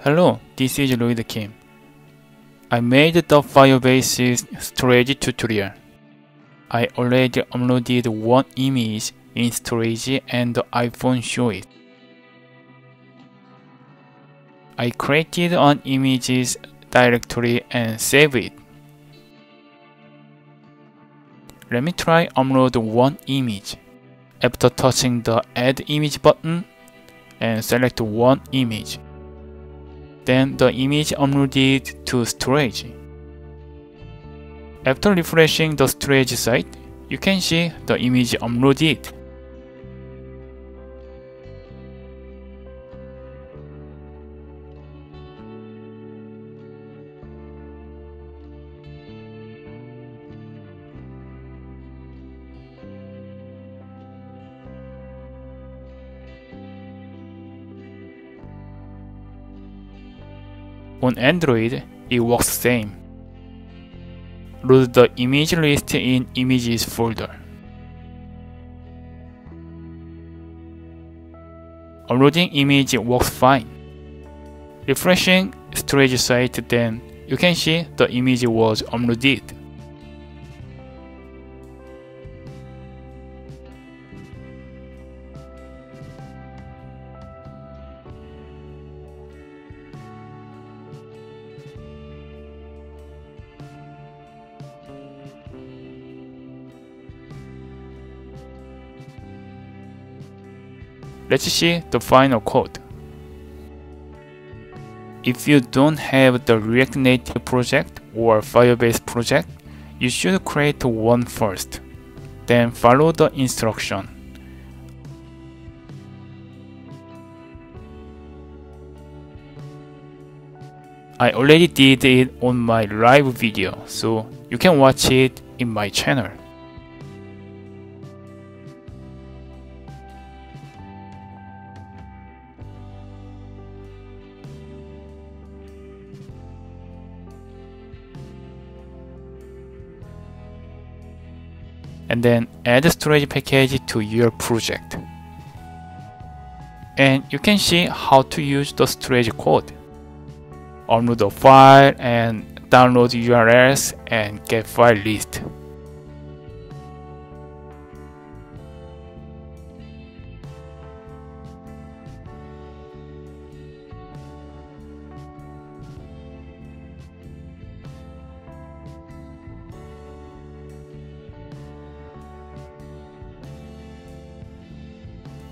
Hello, this is Loyd Kim. I made the Firebase storage tutorial. I already uploaded one image in storage and the iPhone show it. I created an images directory and save it. Let me try upload one image. After touching the add image button and select one image. Then the image uploaded to storage. After refreshing the storage site, you can see the image uploaded. On Android, it works same. Load the image list in Images folder. Uploading image works fine. Refreshing storage site then you can see the image was uploaded. Let's see the final code. If you don't have the React Native project or Firebase project, you should create one first. Then follow the instruction. I already did it on my live video, so you can watch it in my channel. Then add storage package to your project. And you can see how to use the storage code. Upload the file and download URLs and get file list.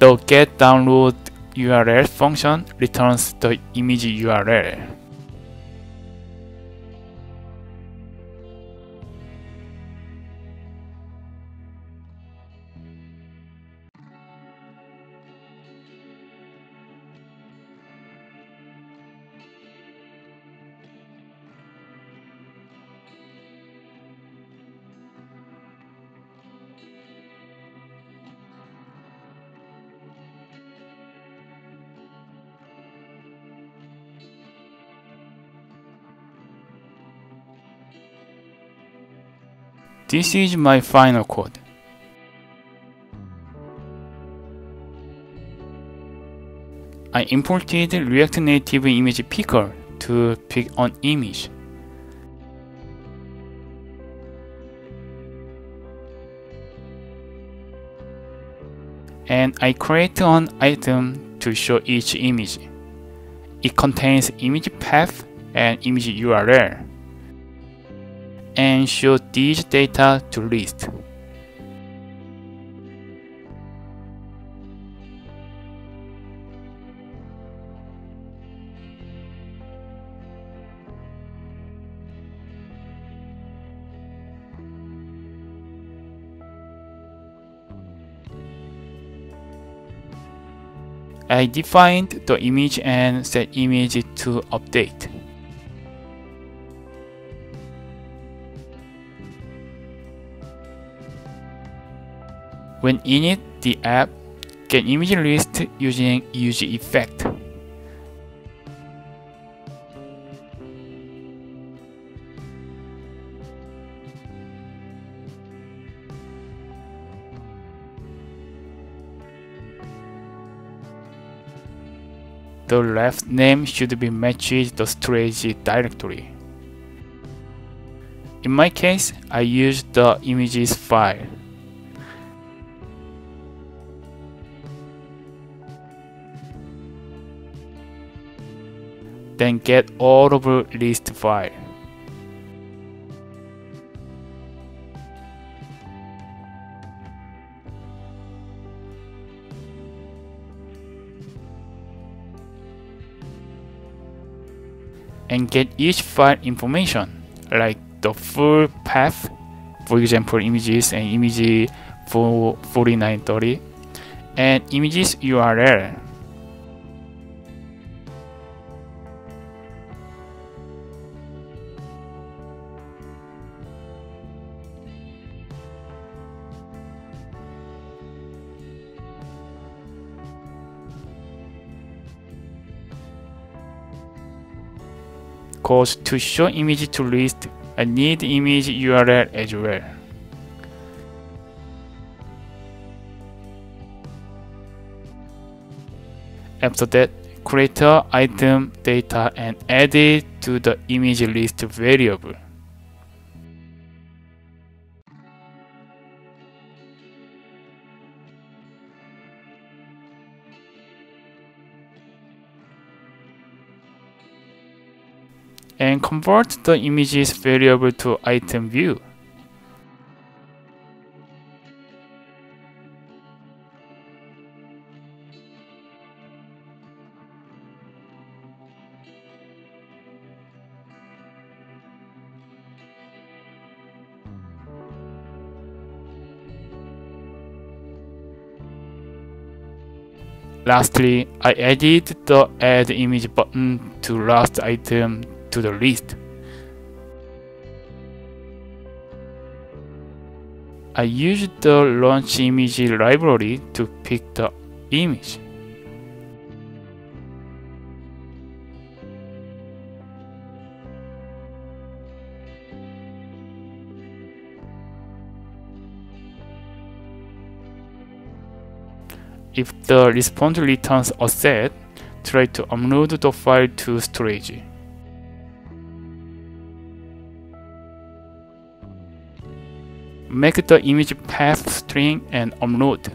The get download URL function returns the image URL. This is my final code. I imported React Native image picker to pick an image. And I create an item to show each image. It contains image path and image URL and show these data to list. I defined the image and set image to update. When init, the app can image list using use effect. the left name should be matched the storage directory. In my case, I use the images file. Then get all of the list file. and get each file information like the full path for example images and image for 4930 and images URL Cause to show image to list, I need image URL as well. After that, create item data and add it to the image list variable. And convert the images variable to item view. Lastly, I added the add image button to last item to the list. I used the launch image library to pick the image. If the response returns a set, try to upload the file to storage. Make the image path string and upload.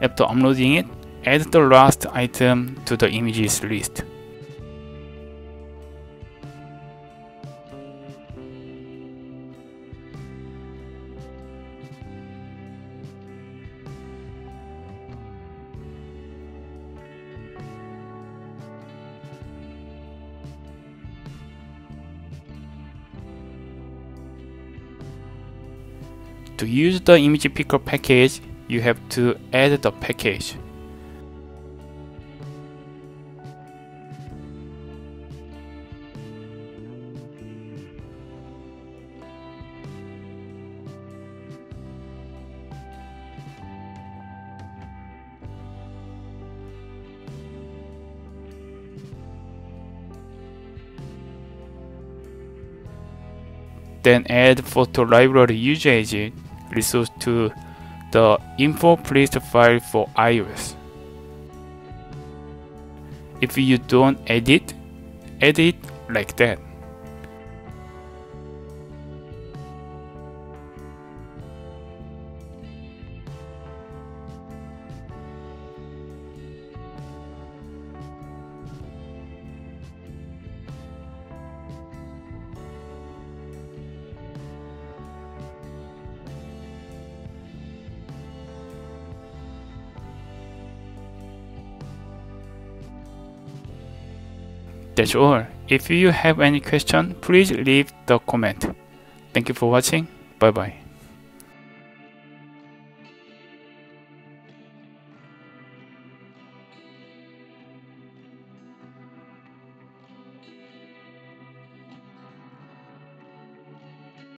After uploading it, add the last item to the images list. To use the image picker package, you have to add the package. Then add photo library usage resource to the info file for iOS. If you don't edit, edit like that. That's all. If you have any question, please leave the comment. Thank you for watching. Bye bye.